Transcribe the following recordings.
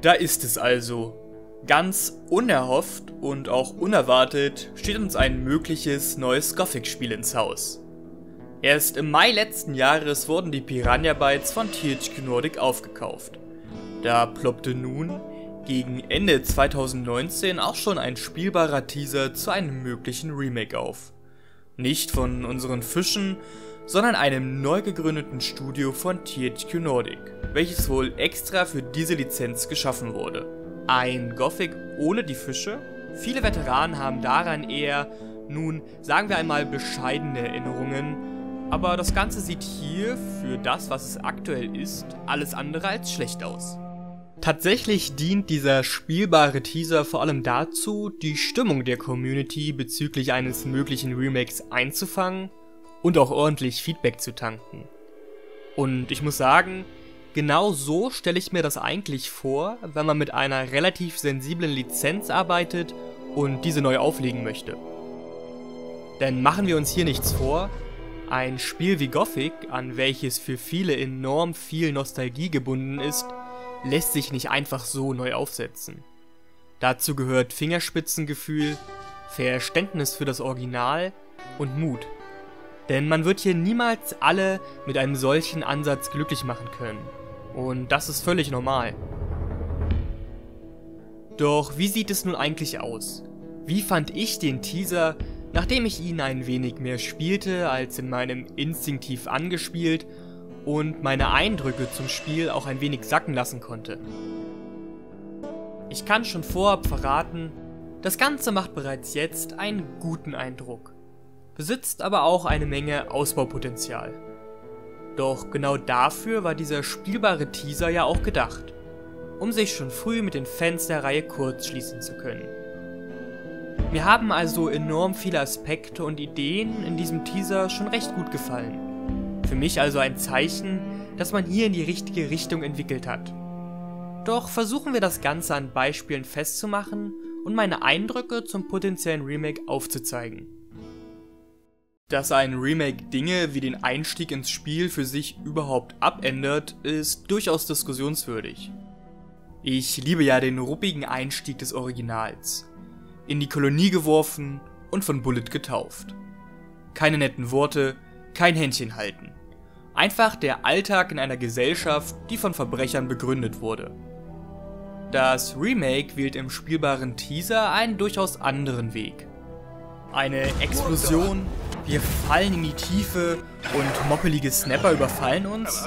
Da ist es also. Ganz unerhofft und auch unerwartet steht uns ein mögliches neues Gothic-Spiel ins Haus. Erst im Mai letzten Jahres wurden die Piranha Bytes von THQ Nordic aufgekauft. Da ploppte nun gegen Ende 2019 auch schon ein spielbarer Teaser zu einem möglichen Remake auf. Nicht von unseren Fischen, sondern einem neu gegründeten Studio von THQ Nordic, welches wohl extra für diese Lizenz geschaffen wurde. Ein Gothic ohne die Fische? Viele Veteranen haben daran eher, nun sagen wir einmal bescheidene Erinnerungen, aber das Ganze sieht hier, für das was es aktuell ist, alles andere als schlecht aus. Tatsächlich dient dieser spielbare Teaser vor allem dazu, die Stimmung der Community bezüglich eines möglichen Remakes einzufangen und auch ordentlich Feedback zu tanken. Und ich muss sagen, genau so stelle ich mir das eigentlich vor, wenn man mit einer relativ sensiblen Lizenz arbeitet und diese neu auflegen möchte. Denn machen wir uns hier nichts vor, ein Spiel wie Gothic, an welches für viele enorm viel Nostalgie gebunden ist, lässt sich nicht einfach so neu aufsetzen. Dazu gehört Fingerspitzengefühl, Verständnis für das Original und Mut. Denn man wird hier niemals alle mit einem solchen Ansatz glücklich machen können. Und das ist völlig normal. Doch wie sieht es nun eigentlich aus? Wie fand ich den Teaser, nachdem ich ihn ein wenig mehr spielte als in meinem instinktiv angespielt und meine Eindrücke zum Spiel auch ein wenig sacken lassen konnte? Ich kann schon vorab verraten, das Ganze macht bereits jetzt einen guten Eindruck besitzt aber auch eine Menge Ausbaupotenzial. Doch genau dafür war dieser spielbare Teaser ja auch gedacht, um sich schon früh mit den Fans der Reihe kurzschließen zu können. Mir haben also enorm viele Aspekte und Ideen in diesem Teaser schon recht gut gefallen. Für mich also ein Zeichen, dass man hier in die richtige Richtung entwickelt hat. Doch versuchen wir das Ganze an Beispielen festzumachen und meine Eindrücke zum potenziellen Remake aufzuzeigen. Dass ein Remake Dinge wie den Einstieg ins Spiel für sich überhaupt abändert, ist durchaus diskussionswürdig. Ich liebe ja den ruppigen Einstieg des Originals. In die Kolonie geworfen und von Bullet getauft. Keine netten Worte, kein Händchen halten. Einfach der Alltag in einer Gesellschaft, die von Verbrechern begründet wurde. Das Remake wählt im spielbaren Teaser einen durchaus anderen Weg. Eine Explosion, wir fallen in die Tiefe und moppelige Snapper überfallen uns.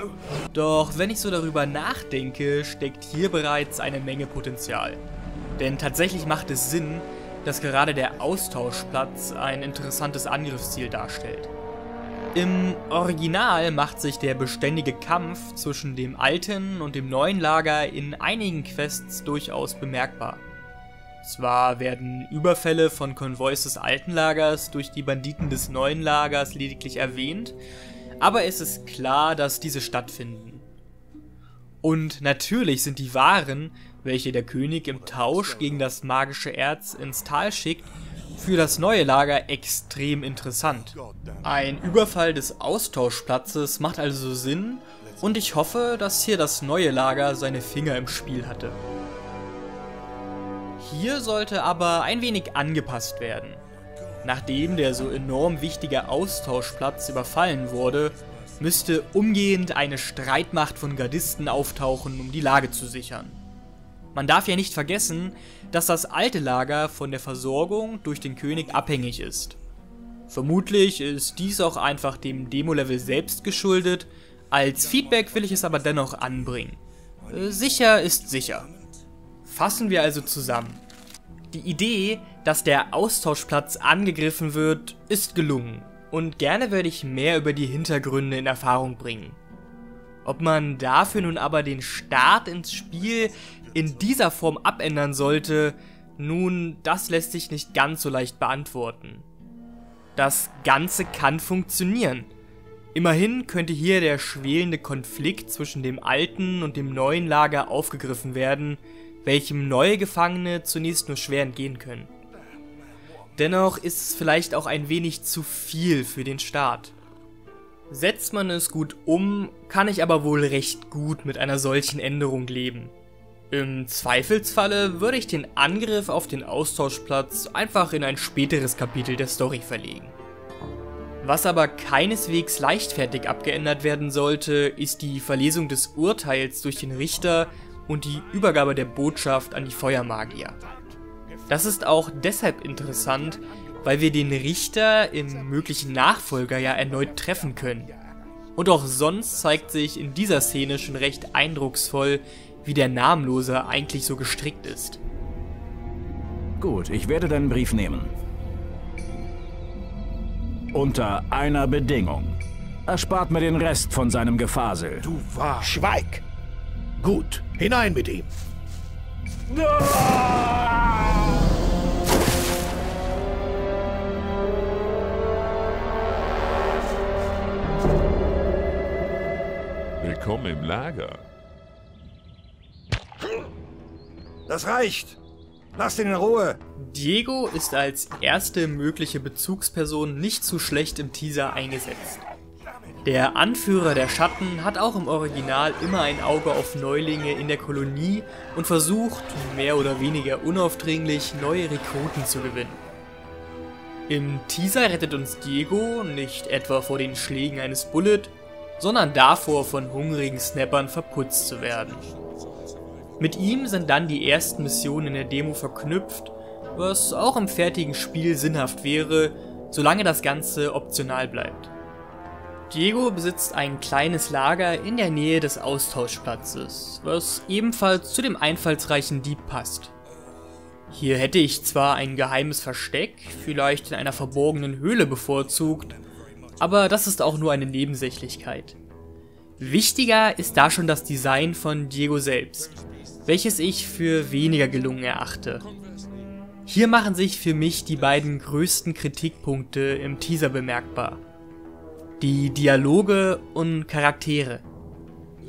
Doch wenn ich so darüber nachdenke, steckt hier bereits eine Menge Potenzial. Denn tatsächlich macht es Sinn, dass gerade der Austauschplatz ein interessantes Angriffsziel darstellt. Im Original macht sich der beständige Kampf zwischen dem alten und dem neuen Lager in einigen Quests durchaus bemerkbar. Zwar werden Überfälle von Konvois des alten Lagers durch die Banditen des neuen Lagers lediglich erwähnt, aber es ist klar, dass diese stattfinden. Und natürlich sind die Waren, welche der König im Tausch gegen das magische Erz ins Tal schickt, für das neue Lager extrem interessant. Ein Überfall des Austauschplatzes macht also Sinn und ich hoffe, dass hier das neue Lager seine Finger im Spiel hatte. Hier sollte aber ein wenig angepasst werden. Nachdem der so enorm wichtige Austauschplatz überfallen wurde, müsste umgehend eine Streitmacht von Gardisten auftauchen, um die Lage zu sichern. Man darf ja nicht vergessen, dass das alte Lager von der Versorgung durch den König abhängig ist. Vermutlich ist dies auch einfach dem Demo-Level selbst geschuldet, als Feedback will ich es aber dennoch anbringen. Sicher ist sicher. Fassen wir also zusammen. Die Idee, dass der Austauschplatz angegriffen wird, ist gelungen und gerne würde ich mehr über die Hintergründe in Erfahrung bringen. Ob man dafür nun aber den Start ins Spiel in dieser Form abändern sollte, nun, das lässt sich nicht ganz so leicht beantworten. Das Ganze kann funktionieren. Immerhin könnte hier der schwelende Konflikt zwischen dem alten und dem neuen Lager aufgegriffen werden, welchem neue Gefangene zunächst nur schwer entgehen können. Dennoch ist es vielleicht auch ein wenig zu viel für den Start. Setzt man es gut um, kann ich aber wohl recht gut mit einer solchen Änderung leben. Im Zweifelsfalle würde ich den Angriff auf den Austauschplatz einfach in ein späteres Kapitel der Story verlegen. Was aber keineswegs leichtfertig abgeändert werden sollte, ist die Verlesung des Urteils durch den Richter und die Übergabe der Botschaft an die Feuermagier. Das ist auch deshalb interessant, weil wir den Richter im möglichen Nachfolger ja erneut treffen können. Und auch sonst zeigt sich in dieser Szene schon recht eindrucksvoll, wie der Namenlose eigentlich so gestrickt ist. Gut, ich werde deinen Brief nehmen. Unter einer Bedingung. Erspart mir den Rest von seinem Gefasel. Du wahr. Schweig! Gut, hinein mit ihm. Willkommen im Lager. Das reicht. Lasst ihn in Ruhe. Diego ist als erste mögliche Bezugsperson nicht zu schlecht im Teaser eingesetzt. Der Anführer der Schatten hat auch im Original immer ein Auge auf Neulinge in der Kolonie und versucht, mehr oder weniger unaufdringlich, neue Rekruten zu gewinnen. Im Teaser rettet uns Diego nicht etwa vor den Schlägen eines Bullet, sondern davor, von hungrigen Snappern verputzt zu werden. Mit ihm sind dann die ersten Missionen in der Demo verknüpft, was auch im fertigen Spiel sinnhaft wäre, solange das Ganze optional bleibt. Diego besitzt ein kleines Lager in der Nähe des Austauschplatzes, was ebenfalls zu dem einfallsreichen Dieb passt. Hier hätte ich zwar ein geheimes Versteck, vielleicht in einer verborgenen Höhle bevorzugt, aber das ist auch nur eine Nebensächlichkeit. Wichtiger ist da schon das Design von Diego selbst welches ich für weniger gelungen erachte. Hier machen sich für mich die beiden größten Kritikpunkte im Teaser bemerkbar. Die Dialoge und Charaktere.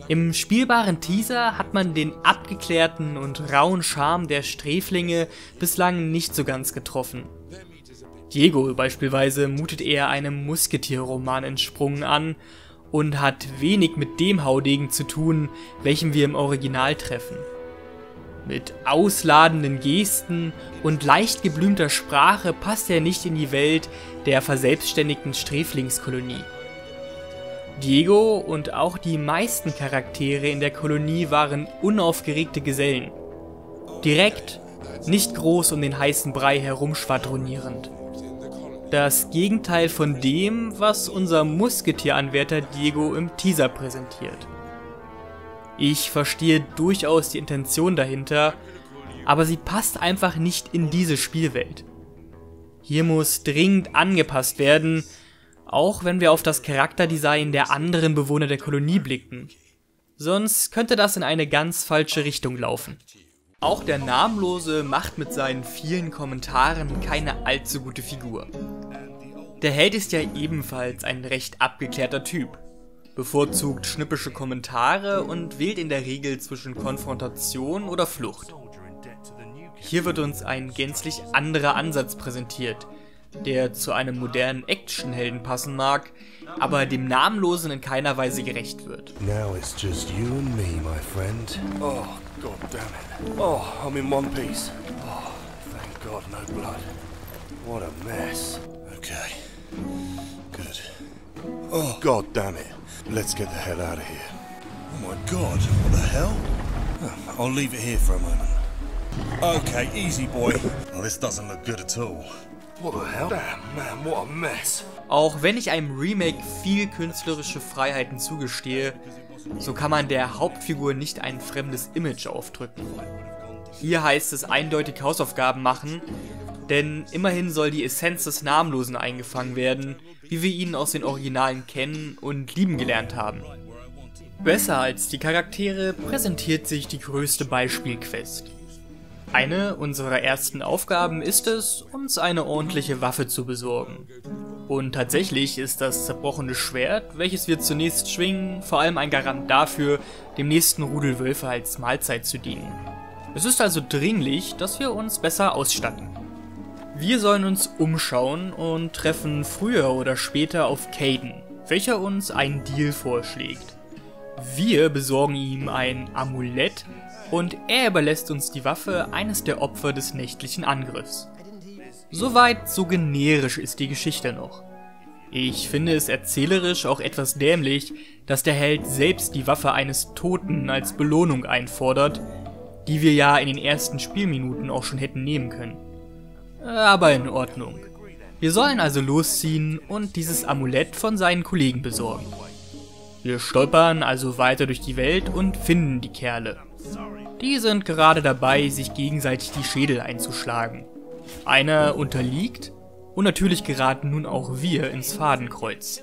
Im spielbaren Teaser hat man den abgeklärten und rauen Charme der Sträflinge bislang nicht so ganz getroffen. Diego beispielsweise mutet eher einem Musketierroman entsprungen an und hat wenig mit dem Haudegen zu tun, welchem wir im Original treffen. Mit ausladenden Gesten und leicht geblümter Sprache passt er nicht in die Welt der verselbstständigten Sträflingskolonie. Diego und auch die meisten Charaktere in der Kolonie waren unaufgeregte Gesellen. Direkt, nicht groß um den heißen Brei herumschwadronierend. Das Gegenteil von dem, was unser Musketieranwärter Diego im Teaser präsentiert. Ich verstehe durchaus die Intention dahinter, aber sie passt einfach nicht in diese Spielwelt. Hier muss dringend angepasst werden, auch wenn wir auf das Charakterdesign der anderen Bewohner der Kolonie blicken. Sonst könnte das in eine ganz falsche Richtung laufen. Auch der Namenlose macht mit seinen vielen Kommentaren keine allzu gute Figur. Der Held ist ja ebenfalls ein recht abgeklärter Typ bevorzugt schnippische Kommentare und wählt in der Regel zwischen Konfrontation oder Flucht. Hier wird uns ein gänzlich anderer Ansatz präsentiert, der zu einem modernen Actionhelden passen mag, aber dem Namenlosen in keiner Weise gerecht wird. Now it's just you and me, my friend. Oh, God damn it. Oh, I'm in one piece. Oh, thank God, no blood. What a mess. Okay. Good. Oh, God damn it. Let's get the hell out of here. Oh my god, what the hell? I'll leave it here for a moment. Okay, easy boy. Well, this doesn't look good at all. Auch wenn ich einem Remake viel künstlerische Freiheiten zugestehe, so kann man der Hauptfigur nicht ein fremdes Image aufdrücken. Hier heißt es eindeutig Hausaufgaben machen, denn immerhin soll die Essenz des Namenlosen eingefangen werden, wie wir ihn aus den Originalen kennen und lieben gelernt haben. Besser als die Charaktere präsentiert sich die größte Beispielquest. Eine unserer ersten Aufgaben ist es, uns eine ordentliche Waffe zu besorgen. Und tatsächlich ist das zerbrochene Schwert, welches wir zunächst schwingen, vor allem ein Garant dafür, dem nächsten Rudel Wölfe als Mahlzeit zu dienen. Es ist also dringlich, dass wir uns besser ausstatten. Wir sollen uns umschauen und treffen früher oder später auf Caden, welcher uns einen Deal vorschlägt. Wir besorgen ihm ein Amulett, und er überlässt uns die Waffe eines der Opfer des nächtlichen Angriffs. Soweit so generisch ist die Geschichte noch. Ich finde es erzählerisch auch etwas dämlich, dass der Held selbst die Waffe eines Toten als Belohnung einfordert, die wir ja in den ersten Spielminuten auch schon hätten nehmen können. Aber in Ordnung. Wir sollen also losziehen und dieses Amulett von seinen Kollegen besorgen. Wir stolpern also weiter durch die Welt und finden die Kerle. Die sind gerade dabei, sich gegenseitig die Schädel einzuschlagen. Einer unterliegt und natürlich geraten nun auch wir ins Fadenkreuz.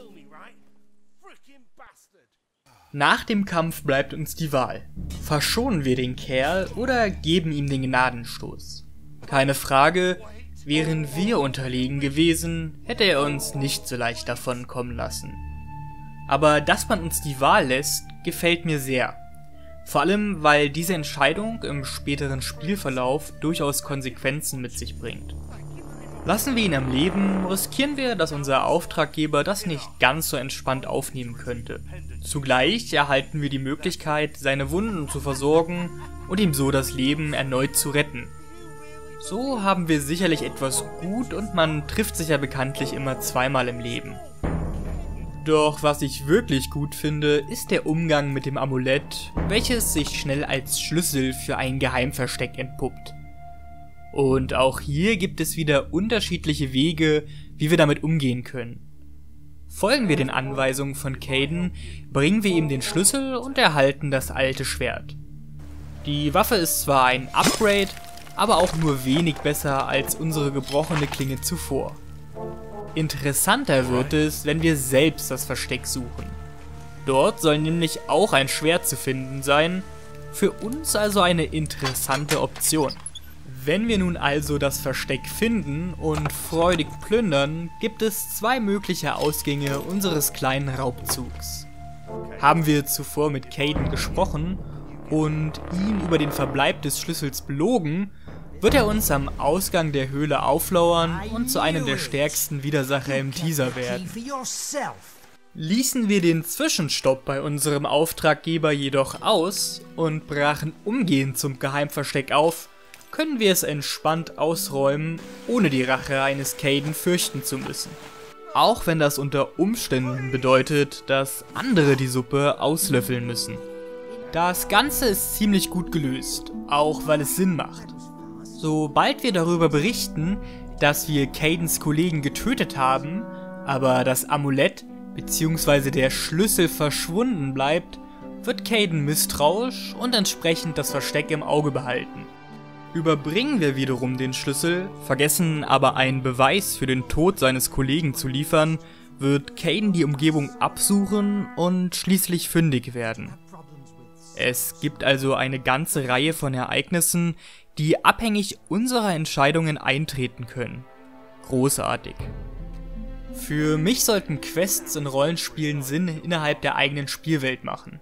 Nach dem Kampf bleibt uns die Wahl. Verschonen wir den Kerl oder geben ihm den Gnadenstoß? Keine Frage, wären wir unterlegen gewesen, hätte er uns nicht so leicht davon kommen lassen. Aber dass man uns die Wahl lässt, gefällt mir sehr. Vor allem, weil diese Entscheidung im späteren Spielverlauf durchaus Konsequenzen mit sich bringt. Lassen wir ihn am Leben, riskieren wir, dass unser Auftraggeber das nicht ganz so entspannt aufnehmen könnte. Zugleich erhalten wir die Möglichkeit, seine Wunden zu versorgen und ihm so das Leben erneut zu retten. So haben wir sicherlich etwas gut und man trifft sich ja bekanntlich immer zweimal im Leben. Doch was ich wirklich gut finde, ist der Umgang mit dem Amulett, welches sich schnell als Schlüssel für ein Geheimversteck entpuppt. Und auch hier gibt es wieder unterschiedliche Wege, wie wir damit umgehen können. Folgen wir den Anweisungen von Caden, bringen wir ihm den Schlüssel und erhalten das alte Schwert. Die Waffe ist zwar ein Upgrade, aber auch nur wenig besser als unsere gebrochene Klinge zuvor. Interessanter wird es, wenn wir selbst das Versteck suchen. Dort soll nämlich auch ein Schwert zu finden sein, für uns also eine interessante Option. Wenn wir nun also das Versteck finden und freudig plündern, gibt es zwei mögliche Ausgänge unseres kleinen Raubzugs. Haben wir zuvor mit Caden gesprochen und ihn über den Verbleib des Schlüssels belogen, wird er uns am Ausgang der Höhle auflauern und zu einem der stärksten Widersacher im Teaser werden. Ließen wir den Zwischenstopp bei unserem Auftraggeber jedoch aus und brachen umgehend zum Geheimversteck auf, können wir es entspannt ausräumen, ohne die Rache eines Caden fürchten zu müssen. Auch wenn das unter Umständen bedeutet, dass andere die Suppe auslöffeln müssen. Das Ganze ist ziemlich gut gelöst, auch weil es Sinn macht. Sobald wir darüber berichten, dass wir Cadens Kollegen getötet haben, aber das Amulett bzw. der Schlüssel verschwunden bleibt, wird Caden misstrauisch und entsprechend das Versteck im Auge behalten. Überbringen wir wiederum den Schlüssel, vergessen aber einen Beweis für den Tod seines Kollegen zu liefern, wird Caden die Umgebung absuchen und schließlich fündig werden. Es gibt also eine ganze Reihe von Ereignissen, die abhängig unserer Entscheidungen eintreten können. Großartig. Für mich sollten Quests in Rollenspielen Sinn innerhalb der eigenen Spielwelt machen.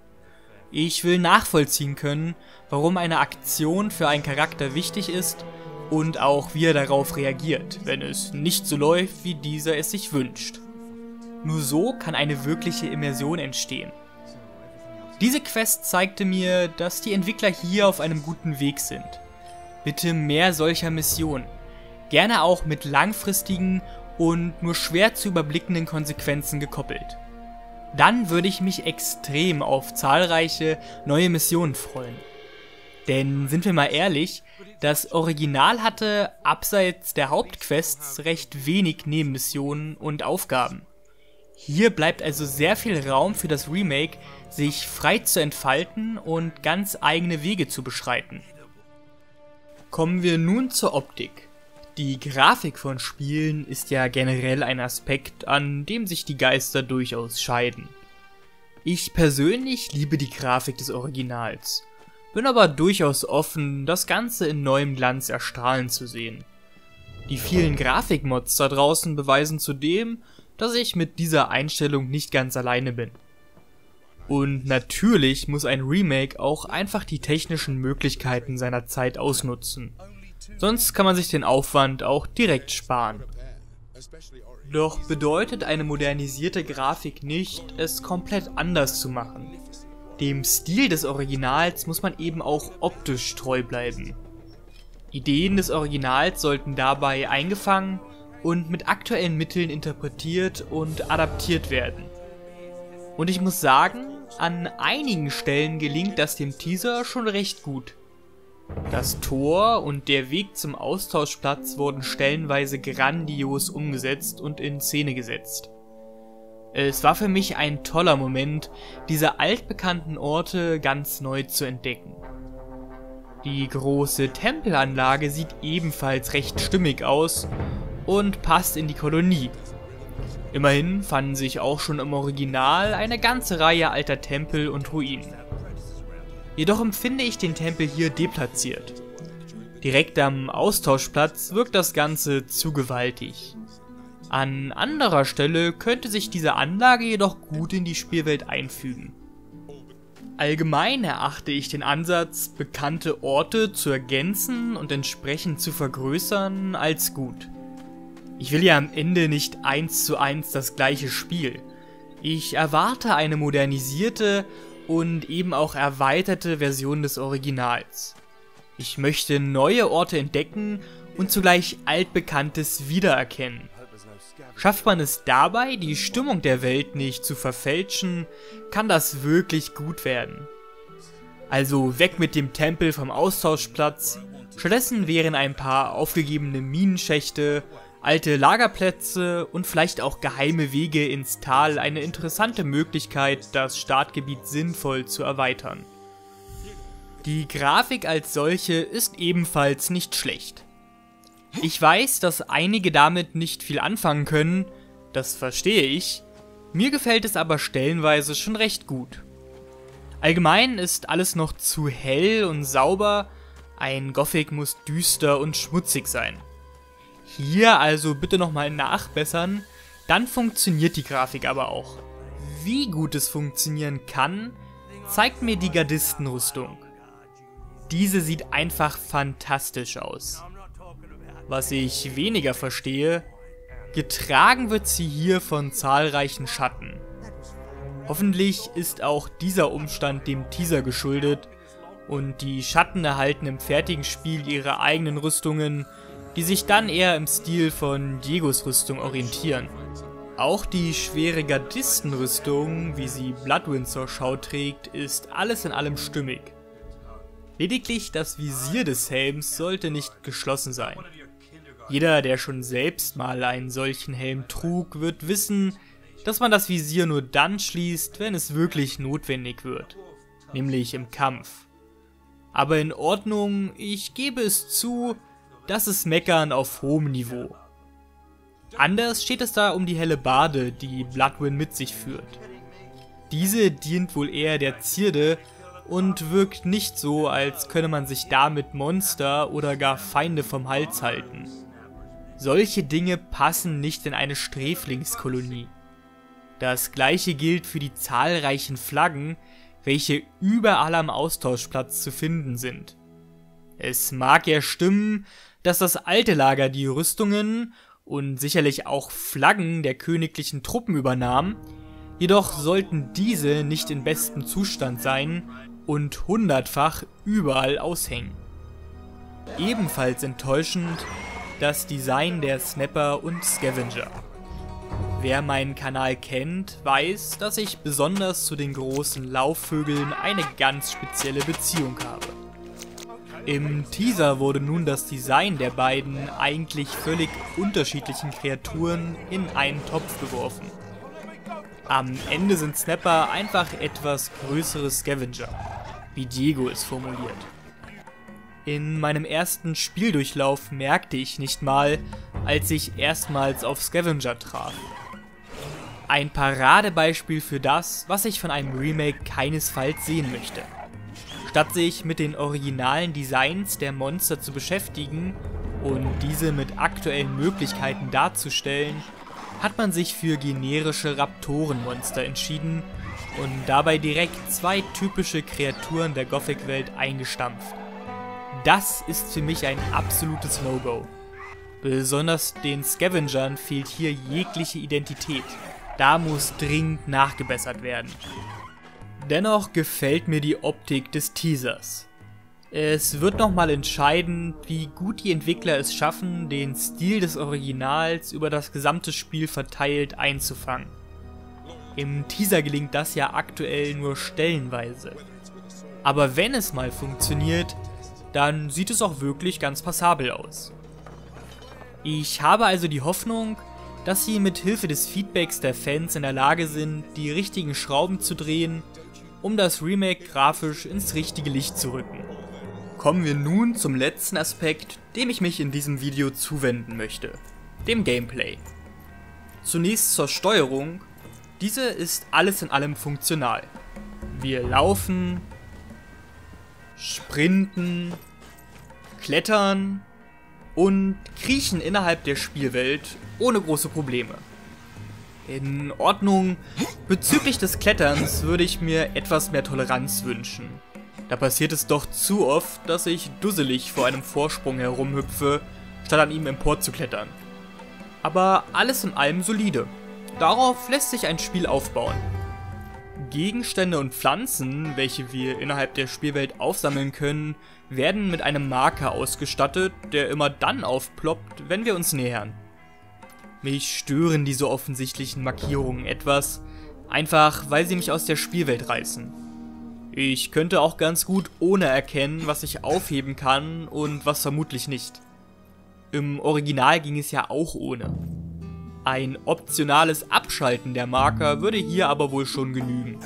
Ich will nachvollziehen können, warum eine Aktion für einen Charakter wichtig ist und auch wie er darauf reagiert, wenn es nicht so läuft, wie dieser es sich wünscht. Nur so kann eine wirkliche Immersion entstehen. Diese Quest zeigte mir, dass die Entwickler hier auf einem guten Weg sind. Bitte mehr solcher Missionen. Gerne auch mit langfristigen und nur schwer zu überblickenden Konsequenzen gekoppelt dann würde ich mich extrem auf zahlreiche neue Missionen freuen. Denn sind wir mal ehrlich, das Original hatte abseits der Hauptquests recht wenig Nebenmissionen und Aufgaben. Hier bleibt also sehr viel Raum für das Remake, sich frei zu entfalten und ganz eigene Wege zu beschreiten. Kommen wir nun zur Optik. Die Grafik von Spielen ist ja generell ein Aspekt, an dem sich die Geister durchaus scheiden. Ich persönlich liebe die Grafik des Originals, bin aber durchaus offen, das Ganze in neuem Glanz erstrahlen zu sehen. Die vielen Grafikmods da draußen beweisen zudem, dass ich mit dieser Einstellung nicht ganz alleine bin. Und natürlich muss ein Remake auch einfach die technischen Möglichkeiten seiner Zeit ausnutzen. Sonst kann man sich den Aufwand auch direkt sparen. Doch bedeutet eine modernisierte Grafik nicht, es komplett anders zu machen. Dem Stil des Originals muss man eben auch optisch treu bleiben. Ideen des Originals sollten dabei eingefangen und mit aktuellen Mitteln interpretiert und adaptiert werden. Und ich muss sagen, an einigen Stellen gelingt das dem Teaser schon recht gut. Das Tor und der Weg zum Austauschplatz wurden stellenweise grandios umgesetzt und in Szene gesetzt. Es war für mich ein toller Moment, diese altbekannten Orte ganz neu zu entdecken. Die große Tempelanlage sieht ebenfalls recht stimmig aus und passt in die Kolonie. Immerhin fanden sich auch schon im Original eine ganze Reihe alter Tempel und Ruinen. Jedoch empfinde ich den Tempel hier deplatziert. Direkt am Austauschplatz wirkt das Ganze zu gewaltig. An anderer Stelle könnte sich diese Anlage jedoch gut in die Spielwelt einfügen. Allgemein erachte ich den Ansatz, bekannte Orte zu ergänzen und entsprechend zu vergrößern, als gut. Ich will ja am Ende nicht eins zu eins das gleiche Spiel. Ich erwarte eine modernisierte und eben auch erweiterte Version des Originals. Ich möchte neue Orte entdecken und zugleich altbekanntes wiedererkennen. Schafft man es dabei, die Stimmung der Welt nicht zu verfälschen, kann das wirklich gut werden. Also weg mit dem Tempel vom Austauschplatz, stattdessen wären ein paar aufgegebene Minenschächte, alte Lagerplätze und vielleicht auch geheime Wege ins Tal eine interessante Möglichkeit, das Startgebiet sinnvoll zu erweitern. Die Grafik als solche ist ebenfalls nicht schlecht. Ich weiß, dass einige damit nicht viel anfangen können, das verstehe ich, mir gefällt es aber stellenweise schon recht gut. Allgemein ist alles noch zu hell und sauber, ein Gothic muss düster und schmutzig sein. Hier also bitte nochmal nachbessern, dann funktioniert die Grafik aber auch. Wie gut es funktionieren kann, zeigt mir die Gardistenrüstung. Diese sieht einfach fantastisch aus. Was ich weniger verstehe, getragen wird sie hier von zahlreichen Schatten. Hoffentlich ist auch dieser Umstand dem Teaser geschuldet und die Schatten erhalten im fertigen Spiel ihre eigenen Rüstungen, die sich dann eher im Stil von Diegos Rüstung orientieren. Auch die schwere Gardistenrüstung, wie sie Bloodwind zur Schau trägt, ist alles in allem stimmig. Lediglich das Visier des Helms sollte nicht geschlossen sein. Jeder, der schon selbst mal einen solchen Helm trug, wird wissen, dass man das Visier nur dann schließt, wenn es wirklich notwendig wird, nämlich im Kampf. Aber in Ordnung, ich gebe es zu, das ist Meckern auf hohem Niveau. Anders steht es da um die helle Bade, die Bloodwind mit sich führt. Diese dient wohl eher der Zierde und wirkt nicht so, als könne man sich damit Monster oder gar Feinde vom Hals halten. Solche Dinge passen nicht in eine Sträflingskolonie. Das gleiche gilt für die zahlreichen Flaggen, welche überall am Austauschplatz zu finden sind. Es mag ja stimmen, dass das alte Lager die Rüstungen und sicherlich auch Flaggen der königlichen Truppen übernahm, jedoch sollten diese nicht in bestem Zustand sein und hundertfach überall aushängen. Ebenfalls enttäuschend das Design der Snapper und Scavenger. Wer meinen Kanal kennt, weiß, dass ich besonders zu den großen Laufvögeln eine ganz spezielle Beziehung habe. Im Teaser wurde nun das Design der beiden eigentlich völlig unterschiedlichen Kreaturen in einen Topf geworfen. Am Ende sind Snapper einfach etwas größere Scavenger, wie Diego es formuliert. In meinem ersten Spieldurchlauf merkte ich nicht mal, als ich erstmals auf Scavenger traf. Ein Paradebeispiel für das, was ich von einem Remake keinesfalls sehen möchte. Statt sich mit den originalen Designs der Monster zu beschäftigen und diese mit aktuellen Möglichkeiten darzustellen, hat man sich für generische Raptorenmonster entschieden und dabei direkt zwei typische Kreaturen der Gothic-Welt eingestampft. Das ist für mich ein absolutes No-Go. Besonders den Scavengern fehlt hier jegliche Identität. Da muss dringend nachgebessert werden. Dennoch gefällt mir die Optik des Teasers. Es wird nochmal entscheiden, wie gut die Entwickler es schaffen, den Stil des Originals über das gesamte Spiel verteilt einzufangen. Im Teaser gelingt das ja aktuell nur stellenweise. Aber wenn es mal funktioniert, dann sieht es auch wirklich ganz passabel aus. Ich habe also die Hoffnung, dass sie mit Hilfe des Feedbacks der Fans in der Lage sind, die richtigen Schrauben zu drehen, um das Remake grafisch ins richtige Licht zu rücken. Kommen wir nun zum letzten Aspekt, dem ich mich in diesem Video zuwenden möchte, dem Gameplay. Zunächst zur Steuerung, diese ist alles in allem funktional. Wir laufen, sprinten, klettern und kriechen innerhalb der Spielwelt ohne große Probleme. In Ordnung, bezüglich des Kletterns würde ich mir etwas mehr Toleranz wünschen. Da passiert es doch zu oft, dass ich dusselig vor einem Vorsprung herumhüpfe, statt an ihm emporzuklettern. Aber alles in allem solide. Darauf lässt sich ein Spiel aufbauen. Gegenstände und Pflanzen, welche wir innerhalb der Spielwelt aufsammeln können, werden mit einem Marker ausgestattet, der immer dann aufploppt, wenn wir uns nähern. Mich stören diese offensichtlichen Markierungen etwas, einfach weil sie mich aus der Spielwelt reißen. Ich könnte auch ganz gut ohne erkennen, was ich aufheben kann und was vermutlich nicht. Im Original ging es ja auch ohne. Ein optionales Abschalten der Marker würde hier aber wohl schon genügen.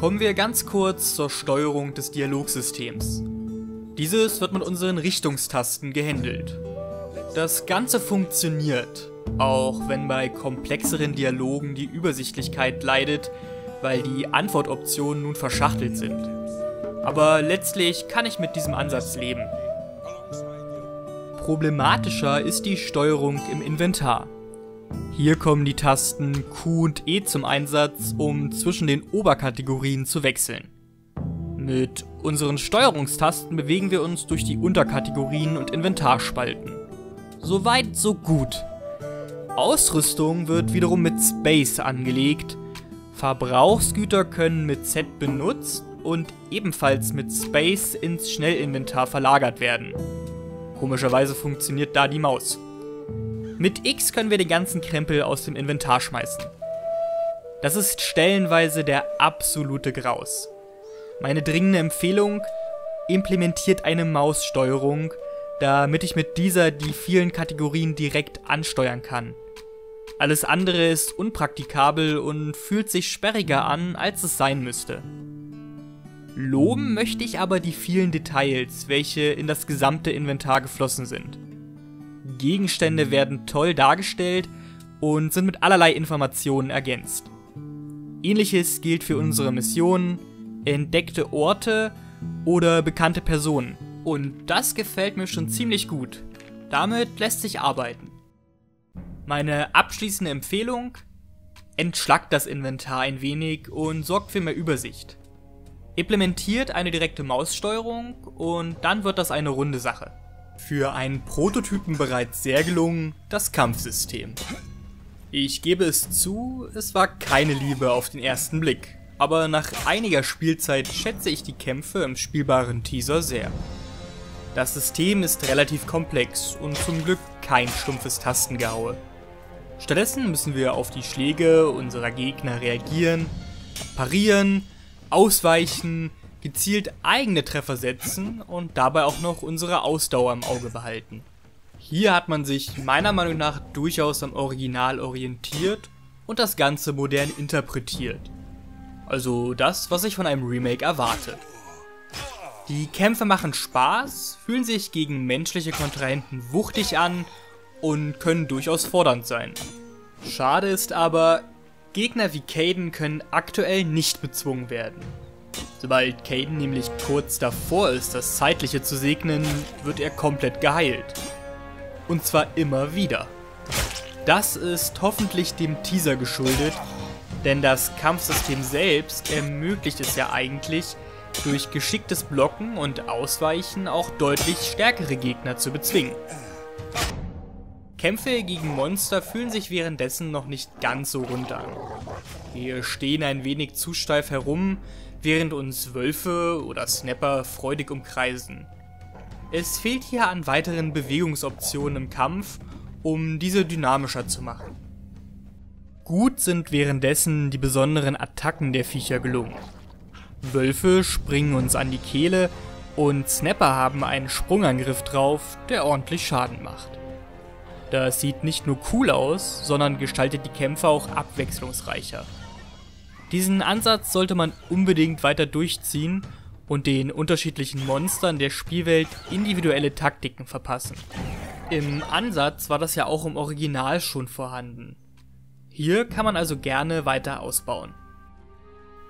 Kommen wir ganz kurz zur Steuerung des Dialogsystems. Dieses wird mit unseren Richtungstasten gehandelt. Das Ganze funktioniert, auch wenn bei komplexeren Dialogen die Übersichtlichkeit leidet, weil die Antwortoptionen nun verschachtelt sind. Aber letztlich kann ich mit diesem Ansatz leben. Problematischer ist die Steuerung im Inventar. Hier kommen die Tasten Q und E zum Einsatz, um zwischen den Oberkategorien zu wechseln. Mit unseren Steuerungstasten bewegen wir uns durch die Unterkategorien und Inventarspalten. Soweit so gut. Ausrüstung wird wiederum mit Space angelegt, Verbrauchsgüter können mit Z benutzt und ebenfalls mit Space ins Schnellinventar verlagert werden. Komischerweise funktioniert da die Maus. Mit X können wir den ganzen Krempel aus dem Inventar schmeißen. Das ist stellenweise der absolute Graus. Meine dringende Empfehlung, implementiert eine Maussteuerung, damit ich mit dieser die vielen Kategorien direkt ansteuern kann. Alles andere ist unpraktikabel und fühlt sich sperriger an, als es sein müsste. Loben möchte ich aber die vielen Details, welche in das gesamte Inventar geflossen sind. Gegenstände werden toll dargestellt und sind mit allerlei Informationen ergänzt. Ähnliches gilt für unsere Missionen, entdeckte Orte oder bekannte Personen. Und das gefällt mir schon ziemlich gut. Damit lässt sich arbeiten. Meine abschließende Empfehlung? Entschlackt das Inventar ein wenig und sorgt für mehr Übersicht. Implementiert eine direkte Maussteuerung und dann wird das eine runde Sache. Für einen Prototypen bereits sehr gelungen, das Kampfsystem. Ich gebe es zu, es war keine Liebe auf den ersten Blick, aber nach einiger Spielzeit schätze ich die Kämpfe im spielbaren Teaser sehr. Das System ist relativ komplex und zum Glück kein stumpfes Tastengehaue. Stattdessen müssen wir auf die Schläge unserer Gegner reagieren, parieren, ausweichen, gezielt eigene Treffer setzen und dabei auch noch unsere Ausdauer im Auge behalten. Hier hat man sich meiner Meinung nach durchaus am Original orientiert und das Ganze modern interpretiert. Also das, was ich von einem Remake erwarte. Die Kämpfe machen Spaß, fühlen sich gegen menschliche Kontrahenten wuchtig an und können durchaus fordernd sein. Schade ist aber, Gegner wie Caden können aktuell nicht bezwungen werden. Sobald Caden nämlich kurz davor ist, das Zeitliche zu segnen, wird er komplett geheilt. Und zwar immer wieder. Das ist hoffentlich dem Teaser geschuldet, denn das Kampfsystem selbst ermöglicht es ja eigentlich, durch geschicktes Blocken und Ausweichen auch deutlich stärkere Gegner zu bezwingen. Kämpfe gegen Monster fühlen sich währenddessen noch nicht ganz so rund an. Wir stehen ein wenig zu steif herum, während uns Wölfe oder Snapper freudig umkreisen. Es fehlt hier an weiteren Bewegungsoptionen im Kampf, um diese dynamischer zu machen. Gut sind währenddessen die besonderen Attacken der Viecher gelungen. Wölfe springen uns an die Kehle und Snapper haben einen Sprungangriff drauf, der ordentlich Schaden macht. Das sieht nicht nur cool aus, sondern gestaltet die Kämpfe auch abwechslungsreicher. Diesen Ansatz sollte man unbedingt weiter durchziehen und den unterschiedlichen Monstern der Spielwelt individuelle Taktiken verpassen. Im Ansatz war das ja auch im Original schon vorhanden. Hier kann man also gerne weiter ausbauen.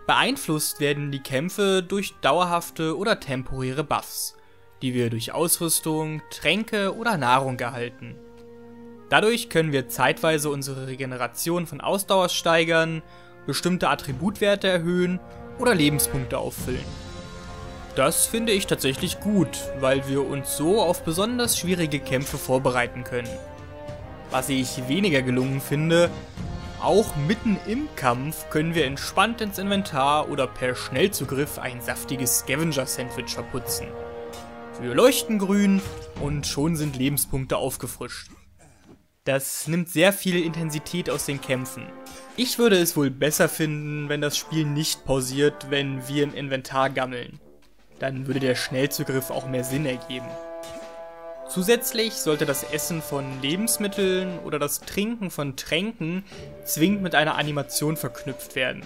Beeinflusst werden die Kämpfe durch dauerhafte oder temporäre Buffs, die wir durch Ausrüstung, Tränke oder Nahrung erhalten. Dadurch können wir zeitweise unsere Regeneration von Ausdauer steigern, bestimmte Attributwerte erhöhen oder Lebenspunkte auffüllen. Das finde ich tatsächlich gut, weil wir uns so auf besonders schwierige Kämpfe vorbereiten können. Was ich weniger gelungen finde, auch mitten im Kampf können wir entspannt ins Inventar oder per Schnellzugriff ein saftiges Scavenger-Sandwich verputzen. Wir leuchten grün und schon sind Lebenspunkte aufgefrischt. Das nimmt sehr viel Intensität aus den Kämpfen. Ich würde es wohl besser finden, wenn das Spiel nicht pausiert, wenn wir im Inventar gammeln dann würde der Schnellzugriff auch mehr Sinn ergeben. Zusätzlich sollte das Essen von Lebensmitteln oder das Trinken von Tränken zwingend mit einer Animation verknüpft werden.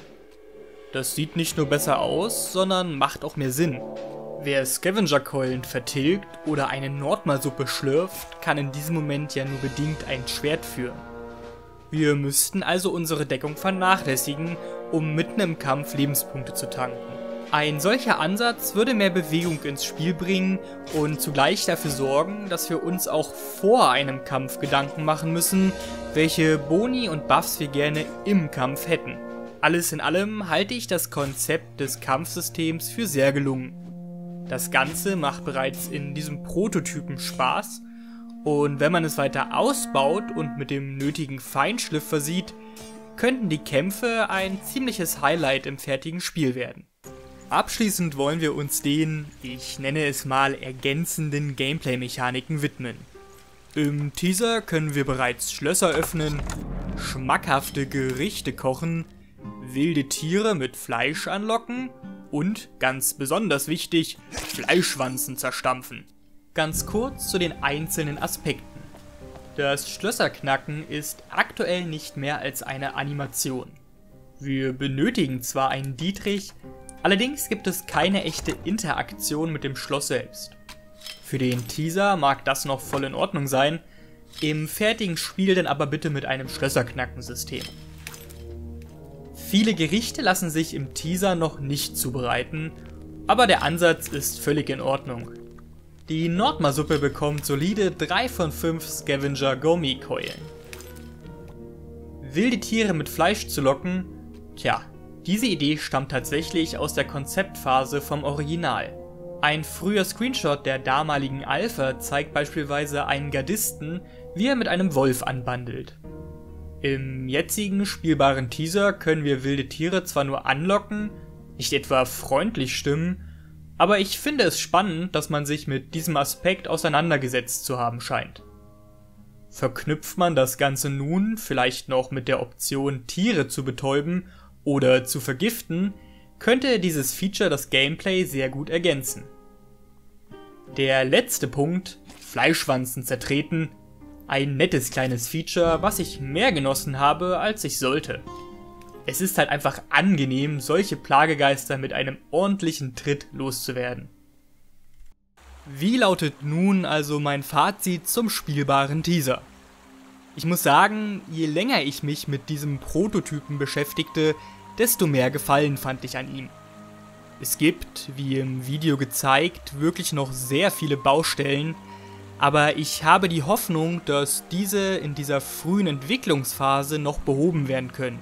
Das sieht nicht nur besser aus, sondern macht auch mehr Sinn. Wer Scavenger-Keulen vertilgt oder eine Nordmalsuppe schlürft, kann in diesem Moment ja nur bedingt ein Schwert führen. Wir müssten also unsere Deckung vernachlässigen, um mitten im Kampf Lebenspunkte zu tanken. Ein solcher Ansatz würde mehr Bewegung ins Spiel bringen und zugleich dafür sorgen, dass wir uns auch vor einem Kampf Gedanken machen müssen, welche Boni und Buffs wir gerne im Kampf hätten. Alles in allem halte ich das Konzept des Kampfsystems für sehr gelungen. Das Ganze macht bereits in diesem Prototypen Spaß und wenn man es weiter ausbaut und mit dem nötigen Feinschliff versieht, könnten die Kämpfe ein ziemliches Highlight im fertigen Spiel werden. Abschließend wollen wir uns den, ich nenne es mal, ergänzenden Gameplay-Mechaniken widmen. Im Teaser können wir bereits Schlösser öffnen, schmackhafte Gerichte kochen, wilde Tiere mit Fleisch anlocken und, ganz besonders wichtig, Fleischwanzen zerstampfen. Ganz kurz zu den einzelnen Aspekten. Das Schlösserknacken ist aktuell nicht mehr als eine Animation. Wir benötigen zwar einen Dietrich, Allerdings gibt es keine echte Interaktion mit dem Schloss selbst. Für den Teaser mag das noch voll in Ordnung sein, im fertigen Spiel dann aber bitte mit einem Schlösserknackensystem. Viele Gerichte lassen sich im Teaser noch nicht zubereiten, aber der Ansatz ist völlig in Ordnung. Die Nordmasuppe bekommt solide 3 von 5 Scavenger Gourmet Keulen. Wilde Tiere mit Fleisch zu locken, tja, diese Idee stammt tatsächlich aus der Konzeptphase vom Original. Ein früher Screenshot der damaligen Alpha zeigt beispielsweise einen Gardisten, wie er mit einem Wolf anbandelt. Im jetzigen spielbaren Teaser können wir wilde Tiere zwar nur anlocken, nicht etwa freundlich stimmen, aber ich finde es spannend, dass man sich mit diesem Aspekt auseinandergesetzt zu haben scheint. Verknüpft man das Ganze nun vielleicht noch mit der Option Tiere zu betäuben oder zu vergiften, könnte dieses Feature das Gameplay sehr gut ergänzen. Der letzte Punkt, Fleischwanzen zertreten, ein nettes kleines Feature, was ich mehr genossen habe, als ich sollte. Es ist halt einfach angenehm, solche Plagegeister mit einem ordentlichen Tritt loszuwerden. Wie lautet nun also mein Fazit zum spielbaren Teaser? Ich muss sagen, je länger ich mich mit diesem Prototypen beschäftigte, desto mehr Gefallen fand ich an ihm. Es gibt, wie im Video gezeigt, wirklich noch sehr viele Baustellen, aber ich habe die Hoffnung, dass diese in dieser frühen Entwicklungsphase noch behoben werden können.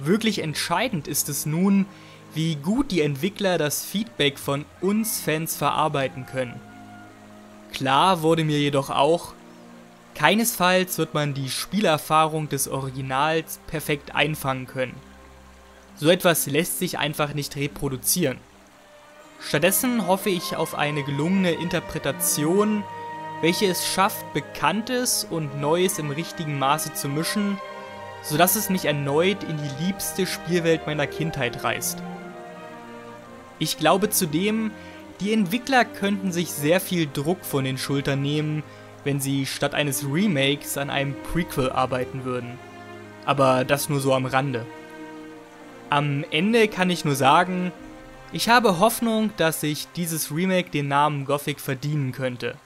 Wirklich entscheidend ist es nun, wie gut die Entwickler das Feedback von uns Fans verarbeiten können. Klar wurde mir jedoch auch, Keinesfalls wird man die Spielerfahrung des Originals perfekt einfangen können. So etwas lässt sich einfach nicht reproduzieren. Stattdessen hoffe ich auf eine gelungene Interpretation, welche es schafft, Bekanntes und Neues im richtigen Maße zu mischen, sodass es mich erneut in die liebste Spielwelt meiner Kindheit reißt. Ich glaube zudem, die Entwickler könnten sich sehr viel Druck von den Schultern nehmen, wenn sie statt eines Remakes an einem Prequel arbeiten würden. Aber das nur so am Rande. Am Ende kann ich nur sagen, ich habe Hoffnung, dass sich dieses Remake den Namen Gothic verdienen könnte.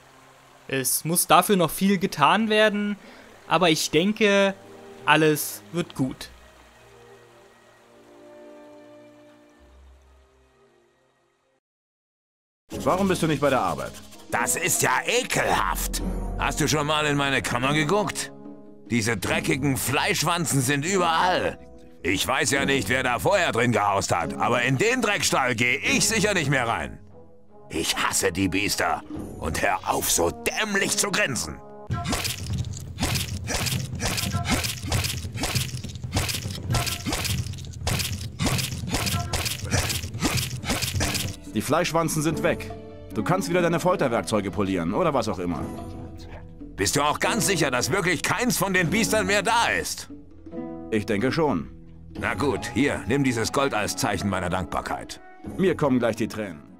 Es muss dafür noch viel getan werden, aber ich denke, alles wird gut. Warum bist du nicht bei der Arbeit? Das ist ja ekelhaft. Hast du schon mal in meine Kammer geguckt? Diese dreckigen Fleischwanzen sind überall. Ich weiß ja nicht, wer da vorher drin gehaust hat, aber in den Dreckstall gehe ich sicher nicht mehr rein. Ich hasse die Biester. Und hör auf, so dämlich zu grinsen. Die Fleischwanzen sind weg. Du kannst wieder deine Folterwerkzeuge polieren oder was auch immer. Bist du auch ganz sicher, dass wirklich keins von den Biestern mehr da ist? Ich denke schon. Na gut, hier, nimm dieses Gold als Zeichen meiner Dankbarkeit. Mir kommen gleich die Tränen.